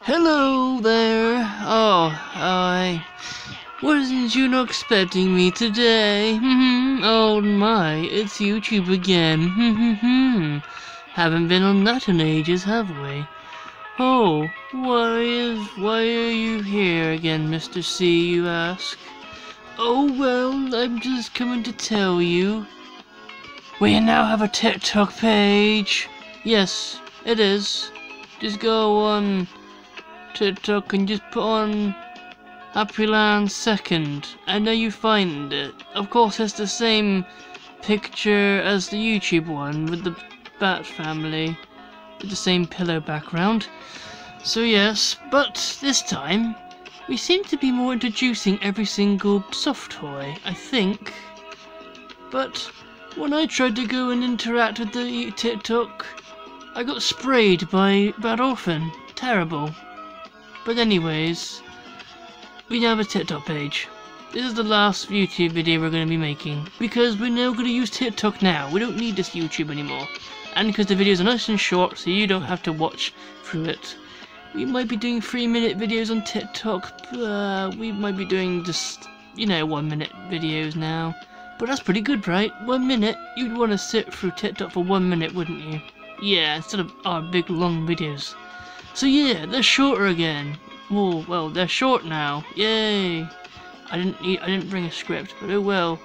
Hello there. Oh, I wasn't you not expecting me today? Mm-hmm. oh my, it's YouTube again. Mm-hmm. Haven't been on that in ages, have we? Oh, why is why are you here again, Mr. C? You ask. Oh well, I'm just coming to tell you. We now have a TikTok page. Yes, it is. Just go on TikTok and just put on Happyland Second. I know you find it. Of course, it's the same picture as the YouTube one with the Bat family with the same pillow background. So yes, but this time we seem to be more introducing every single soft toy, I think. But when I tried to go and interact with the TikTok, I got sprayed by Bad Orphan. Terrible. But anyways, we now have a TikTok page. This is the last YouTube video we're going to be making because we're now going to use TikTok now. We don't need this YouTube anymore. And because the videos are nice and short so you don't have to watch through it. We might be doing 3 minute videos on TikTok, but uh, we might be doing just, you know, 1 minute videos now. But that's pretty good, right? 1 minute? You'd want to sit through TikTok for 1 minute, wouldn't you? Yeah, instead of our big long videos. So yeah, they're shorter again. Oh, well, they're short now. Yay! I didn't need, I didn't bring a script, but oh well.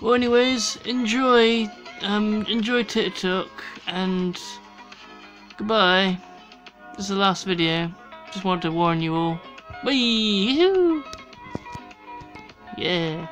Well, anyways, enjoy, um, enjoy TikTok, and goodbye. This is the last video. Just wanted to warn you all. Bye! Yeah.